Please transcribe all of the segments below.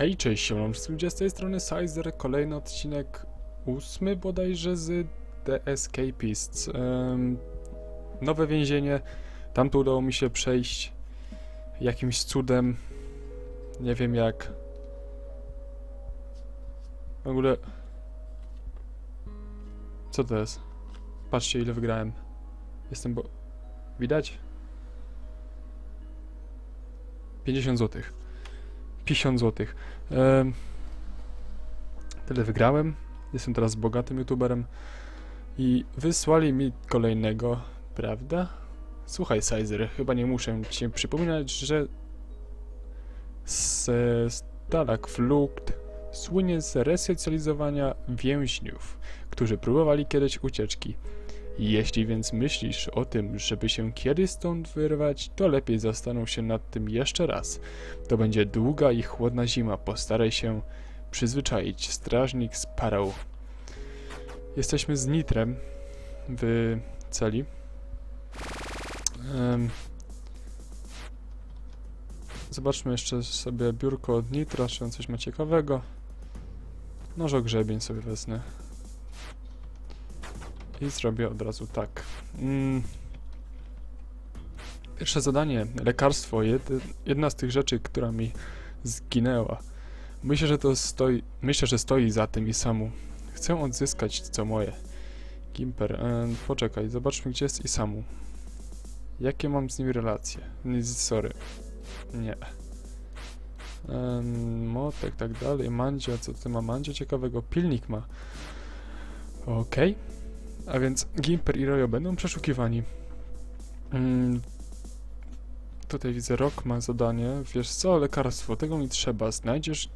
Hej, cześć, siemam wszystkim, z tej strony Sizer, kolejny odcinek, ósmy bodajże z The Escapists. Em, nowe więzienie, tam tu udało mi się przejść jakimś cudem, nie wiem jak. W ogóle... Co to jest? Patrzcie ile wygrałem. Jestem bo... Widać? 50 złotych. 50 zł. Tyle wygrałem. Jestem teraz bogatym youtuberem. I wysłali mi kolejnego, prawda? Słuchaj, Sizer, chyba nie muszę ci przypominać, że Stalak Flucht słynie z resocjalizowania więźniów, którzy próbowali kiedyś ucieczki. Jeśli więc myślisz o tym, żeby się kiedyś stąd wyrwać, to lepiej zastanów się nad tym jeszcze raz. To będzie długa i chłodna zima, postaraj się przyzwyczaić. Strażnik sparał. Jesteśmy z Nitrem w celi. Zobaczmy jeszcze sobie biurko od Nitra, czy on coś ma ciekawego. Nożogrzebień sobie wezmę. I zrobię od razu tak. Mm. Pierwsze zadanie, lekarstwo, jed, jedna z tych rzeczy, która mi zginęła. Myślę, że to stoi, myślę, że stoi za tym i samu. Chcę odzyskać co moje. Gimper, e, poczekaj, zobaczmy gdzie jest Isamu. Jakie mam z nim relacje? Nie, sorry. Nie. Motek, tak dalej. Mandzio, co ty ma Mandzio ciekawego? Pilnik ma. Okej. Okay. A więc Gimper i Royo będą przeszukiwani. Mm, tutaj widzę, Rok ma zadanie. Wiesz co, lekarstwo, tego mi trzeba. Znajdziesz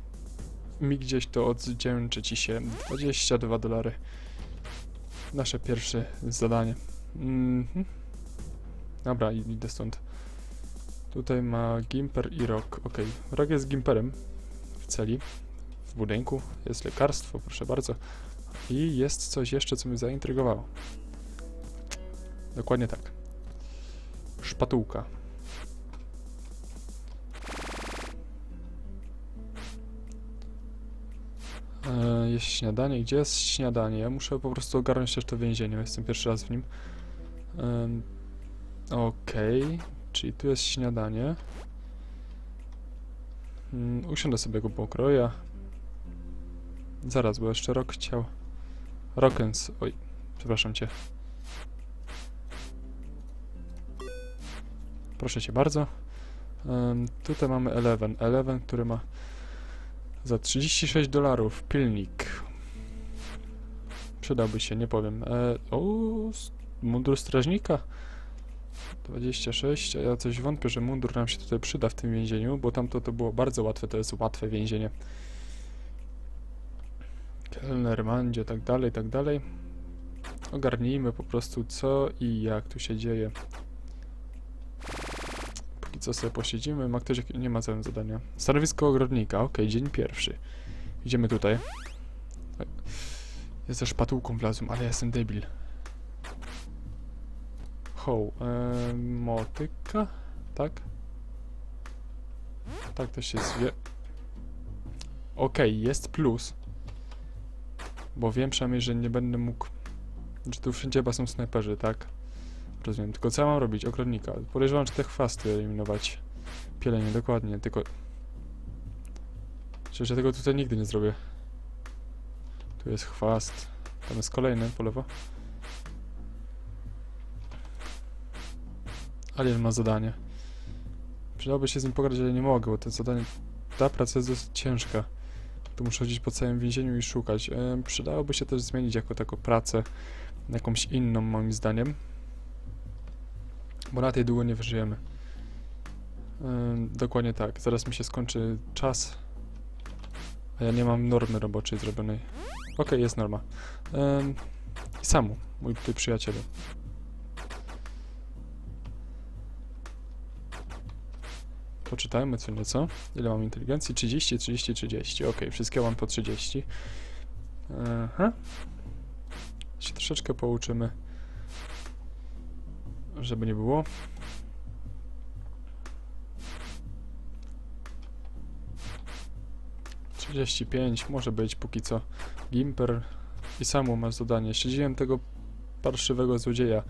mi gdzieś to oddzięczy ci się 22 dolary. Nasze pierwsze zadanie. Mm -hmm. Dobra, idę stąd. Tutaj ma Gimper i Rok. Ok, Rok jest Gimperem w celi, w budynku. Jest lekarstwo, proszę bardzo. I jest coś jeszcze, co mnie zaintrygowało. Dokładnie tak. Szpatułka. E, jest śniadanie. Gdzie jest śniadanie? Ja muszę po prostu ogarnąć też to więzienie. Jestem pierwszy raz w nim. E, Okej. Okay. Czyli tu jest śniadanie. Mm, usiądę sobie go pokroja. Zaraz, bo jeszcze rok chciał. Rockens. Oj, przepraszam cię. Proszę cię bardzo. Um, tutaj mamy Eleven. Eleven, który ma za 36 dolarów pilnik. Przydałby się, nie powiem. E, o, mundur strażnika. 26, a ja coś wątpię, że mundur nam się tutaj przyda w tym więzieniu, bo tamto to było bardzo łatwe, to jest łatwe więzienie. Kelner, Mandzie, tak dalej, tak dalej. Ogarnijmy po prostu co i jak tu się dzieje. Póki co sobie posiedzimy. Ma ktoś... Nie ma całego zadania. Stanowisko ogrodnika. Ok, dzień pierwszy. Idziemy tutaj. Jest ze szpatułką wlazłem, ale ja jestem debil. Ho, e, motyka? Tak? Tak to się zwie... Ok, jest plus. Bo wiem przynajmniej, że nie będę mógł... Że tu wszędzie chyba są snajperzy, tak? Rozumiem. Tylko co mam robić? Ogrodnika. Podejrzewam, że te chwasty eliminować. Pielenie, dokładnie. Tylko... Przecież ja tego tutaj nigdy nie zrobię. Tu jest chwast. Tam jest kolejny po lewo. Alien ma zadanie. Przydałoby się z nim pogadać, ale nie mogę, bo to zadanie... Ta praca jest dosyć ciężka. Tu muszę chodzić po całym więzieniu i szukać. E, przydałoby się też zmienić jako taką pracę jakąś inną moim zdaniem. Bo na tej długo nie wyżyjemy. E, dokładnie tak. Zaraz mi się skończy czas. A ja nie mam normy roboczej zrobionej. Ok, jest norma. E, Samu, mój tutaj przyjaciel. Poczytajmy co nieco. Ile mam inteligencji? 30, 30, 30. Ok, wszystkie mam po 30. Aha. Się troszeczkę pouczymy. Żeby nie było. 35, może być póki co. Gimper i samo masz zadanie. Śledziłem tego parszywego złodzieja.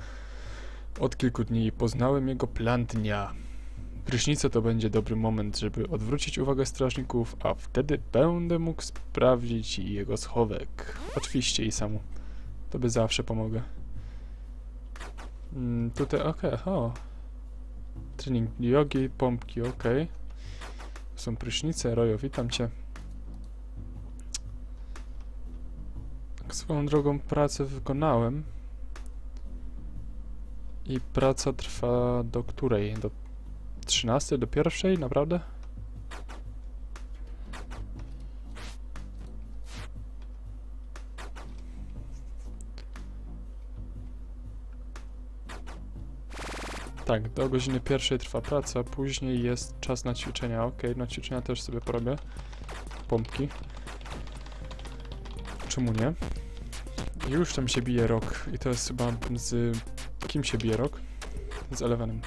Od kilku dni poznałem jego plan dnia. Prysznice to będzie dobry moment, żeby odwrócić uwagę strażników, a wtedy będę mógł sprawdzić jego schowek. Oczywiście i samu. To by zawsze pomogę. Mm, tutaj, okej, o. Trening jogi, pompki, okej. Są prysznice, Rojo, witam cię. Tak Swoją drogą pracę wykonałem. I praca trwa do której? Do 13? Do pierwszej? Naprawdę? Tak, do godziny pierwszej trwa praca, później jest czas na ćwiczenia. Ok, na ćwiczenia też sobie porobię. Pompki. Czemu nie? Już tam się bije rok i to jest chyba z... Kim się bije rok? Z Elevenem.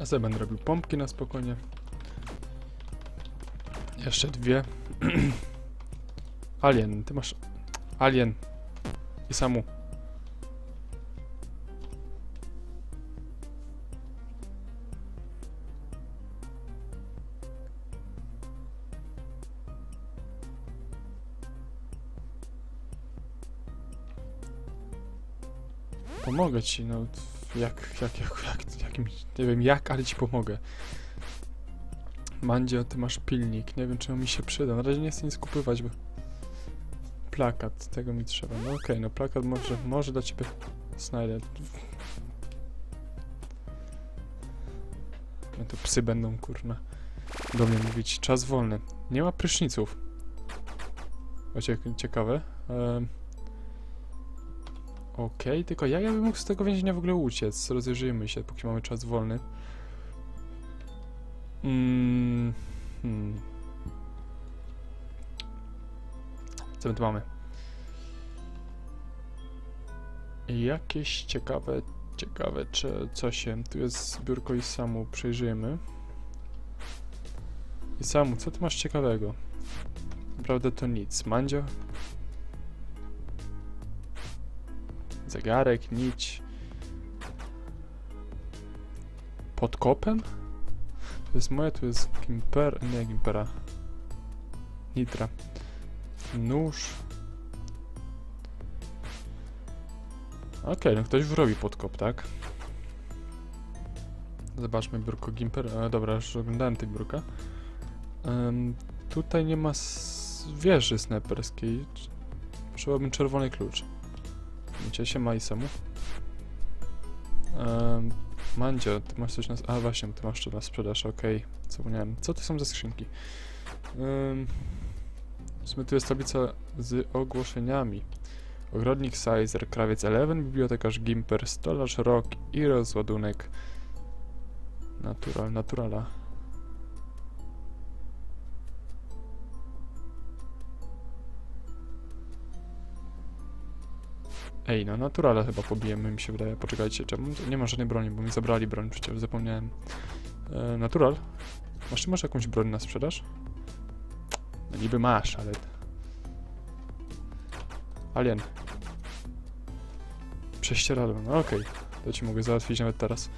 A sobie będę robił pompki na spokojnie. Jeszcze dwie. Alien, ty masz... Alien. I samu. Pomogę ci, no. Jak, jak, jak, jak, jakim, nie wiem jak, ale ci pomogę. Mandzio, ty masz pilnik. Nie wiem, czemu mi się przyda. Na razie nie chcę nic kupywać, bo... Plakat, tego mi trzeba. No okej, no plakat może, może dla ciebie znajdę. No to psy będą, kurna, do mnie mówić. Czas wolny. Nie ma pryszniców. O, cie ciekawe. Ehm. Okej, tylko jak ja bym mógł z tego więzienia w ogóle uciec? Rozejrzyjmy się, póki mamy czas wolny. Mm, hmm. Co my tu mamy? Jakieś ciekawe, ciekawe, czy co się... Tu jest biurko i samu, przejrzyjmy. I samu, co ty masz ciekawego? Naprawdę to nic. Mandzio? Zegarek, nić. Pod kopem? To jest moje, to jest Gimper... nie Gimpera. Nitra. Nóż. Okej, no ktoś wrobi podkop, tak? Zobaczmy biurko Gimper. E, dobra, już oglądałem te biurka. Ehm, tutaj nie ma wieży snajperskiej. Trzeba czerwony klucz. Się ma i samu. Um, Mandzio, ty masz coś na... A właśnie, ty masz to na sprzedaż, okej. Okay. Zapomniałem. Co to są za skrzynki? Um, w sumie tu jest tablica z ogłoszeniami. Ogrodnik Sizer, krawiec Eleven, bibliotekarz Gimper, stolarz Rock i rozładunek Natural, Naturala. Ej, no Naturala chyba pobijemy, mi się wydaje. Poczekajcie, czemu? Nie ma żadnej broni, bo mi zabrali broń, przecież zapomniałem. E, natural? Masz, masz jakąś broń na sprzedaż? No niby masz, ale... Alien. Prześcieradło, no okej. Okay. To ci mogę załatwić nawet teraz.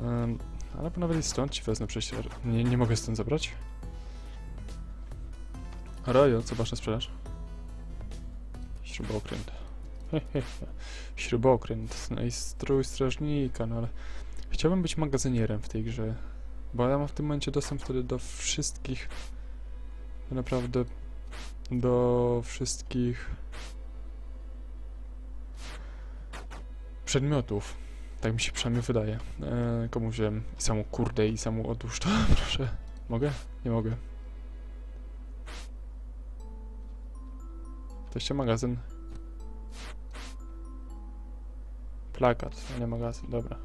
Um, ale nawet i stąd ci wezmę prześcieradło. Nie, nie mogę stąd zabrać? Rojo, co masz na sprzedaż? Śrubokręt. Śrubokręt. No i strój strażnika, no ale... Chciałbym być magazynierem w tej grze. Bo ja mam w tym momencie dostęp wtedy do wszystkich... Naprawdę... Do wszystkich... Przedmiotów. Tak mi się przynajmniej wydaje. Eee, komu wziąłem i samą kurde i samą odłóż to, proszę. Mogę? Nie mogę. To jeszcze magazyn. Plakat, nie magazyn, dobra.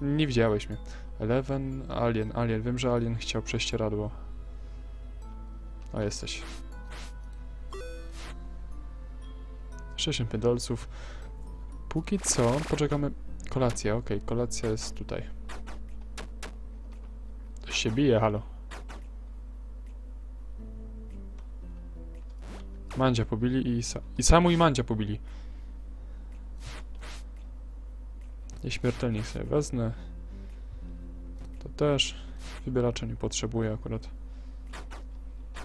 Nie widziałeś mnie. Eleven, Alien, Alien. Wiem, że Alien chciał prześcieradło. O, jesteś. 65 dolców. Póki co poczekamy... Kolacja, okej, kolacja jest tutaj. Ktoś się bije, halo. Mandzia pobili i, sa i Samu i Mandzia pobili. Nieśmiertelnik sobie wezmę. To też. Wybieracza nie potrzebuję akurat.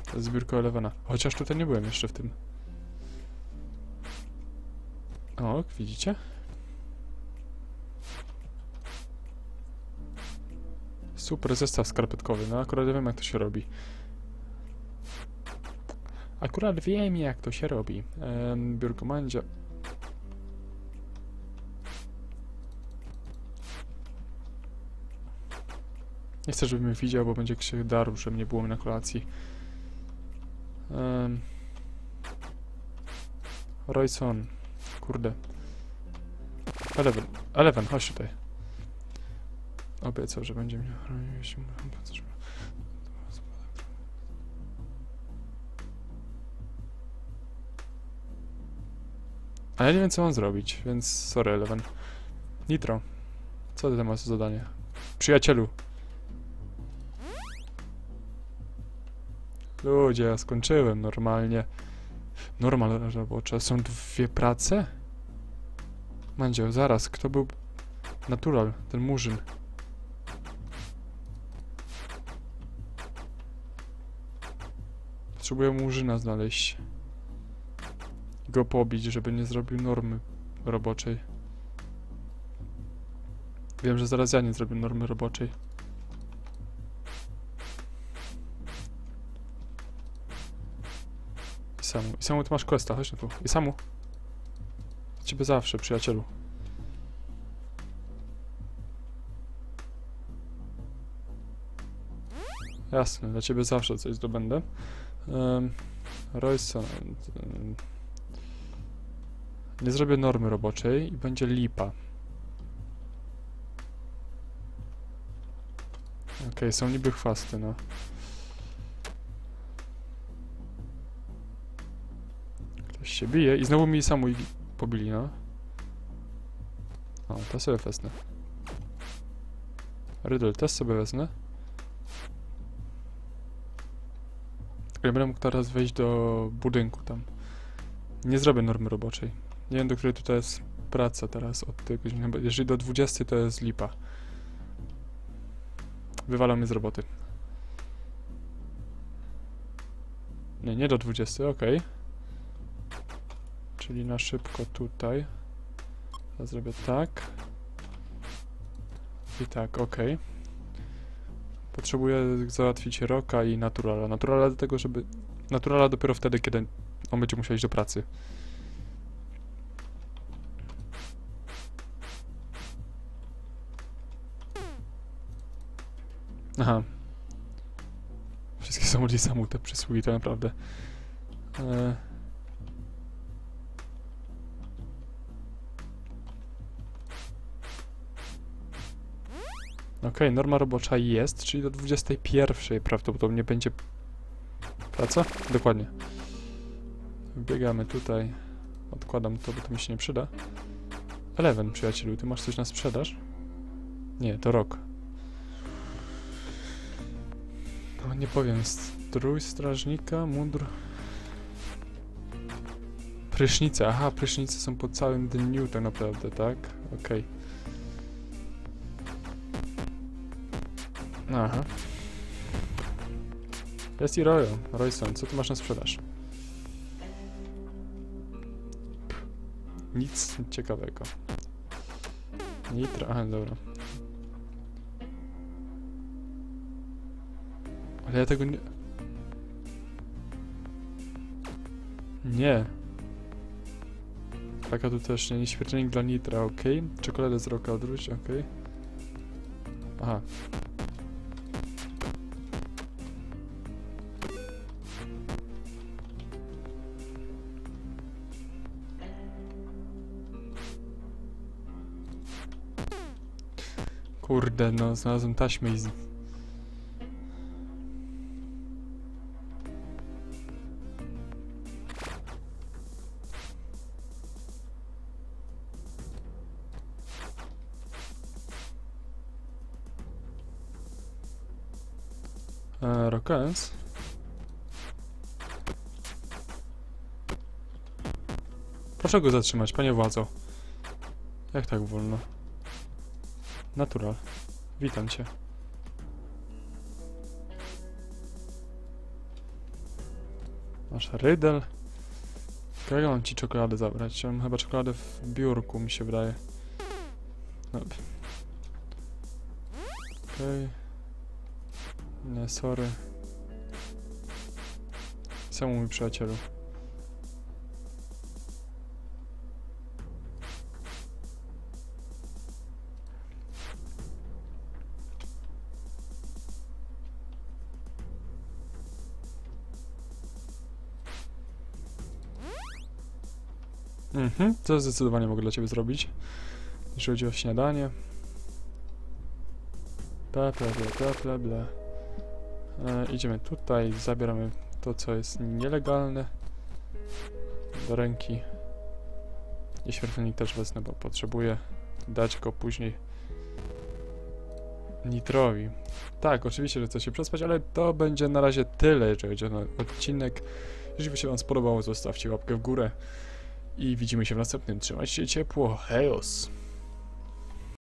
To jest zbiórka Elevena. Chociaż tutaj nie byłem jeszcze w tym. O, widzicie? Super zestaw skarpetkowy. No akurat wiem jak to się robi. Akurat wiem jak to się robi. Ehm, biurko mandzia. Nie chcę, żeby mnie widział, bo będzie się że mnie było na kolacji. Um, Royson. Kurde. Eleven. Eleven, chodź tutaj. Obiecał, że będzie mnie chronił, jeśli mu A ja nie wiem co mam zrobić, więc sorry Eleven. Nitro. Co ty tam masz za zadanie? Przyjacielu. Ludzie, ja skończyłem normalnie. Normal robocze. Są dwie prace? Mandzio, zaraz, kto był... Natural, ten murzyn. Potrzebuję murzyna znaleźć. Go pobić, żeby nie zrobił normy roboczej. Wiem, że zaraz ja nie zrobię normy roboczej. I samu. I samu, ty masz questa, chodź na tu. I samu. Ciebie zawsze, przyjacielu. Jasne, dla ciebie zawsze coś zdobędę. Um, Royson. Um, nie zrobię normy roboczej i będzie lipa. Okej, okay, są niby chwasty, no. Ktoś się bije i znowu mi samu pobili, no. O, to sobie wezmę. Riddle też sobie wezmę. Ja będę mógł teraz wejść do budynku tam. Nie zrobię normy roboczej. Nie wiem, do której tutaj jest praca teraz od tej godziny. Jeżeli do 20 to jest lipa. Wywalam mnie z roboty. Nie, nie do 20, ok. Czyli na szybko tutaj. Teraz zrobię tak. I tak, ok. Potrzebuję załatwić Roka i Naturala. Naturala do tego, żeby... Naturala dopiero wtedy, kiedy on będzie musiał iść do pracy. Aha. Wszystkie są ludzi samu te przysługi, to naprawdę. E... Okej, okay, norma robocza jest, czyli do 21 prawdopodobnie będzie praca? Dokładnie. Wbiegamy tutaj. Odkładam to, bo to mi się nie przyda. Eleven, przyjacielu, ty masz coś na sprzedaż? Nie, to rok. Nie powiem, strój strażnika, mundur... Prysznice, aha, prysznice są po całym dniu tak naprawdę, tak? Okej. Okay. Aha. Jest i Royo, Royson, co ty masz na sprzedaż? Nic ciekawego. Nitro, aha, dobra. Ale ja tego nie... Nie. Taka tu też nie, nieśmiertelnik dla nitra, ok. Czekoladę z roka odwróć, ok. Aha. Kurde, no znalazłem taśmę i E, Rokens. Proszę go zatrzymać, panie władzo. Jak tak wolno? Natural. Witam cię. Masz rydel. Którego mam ci czekoladę zabrać? Mam chyba czekoladę w biurku, mi się wydaje. Okej. Nie, sorry. Samemu mój przyjacielu. Mhm, to zdecydowanie mogę dla ciebie zrobić. Jeśli chodzi o śniadanie. Ble, ble, ble, ble, ble, ble. E, idziemy tutaj, zabieramy to, co jest nielegalne do ręki. I śmiertelnik też wezmę, bo potrzebuję dać go później Nitrowi. Tak, oczywiście, że chcę się przespać, ale to będzie na razie tyle, jeżeli chodzi o odcinek. Jeżeli się wam spodobało, zostawcie łapkę w górę i widzimy się w następnym. Trzymajcie się ciepło. Hejos!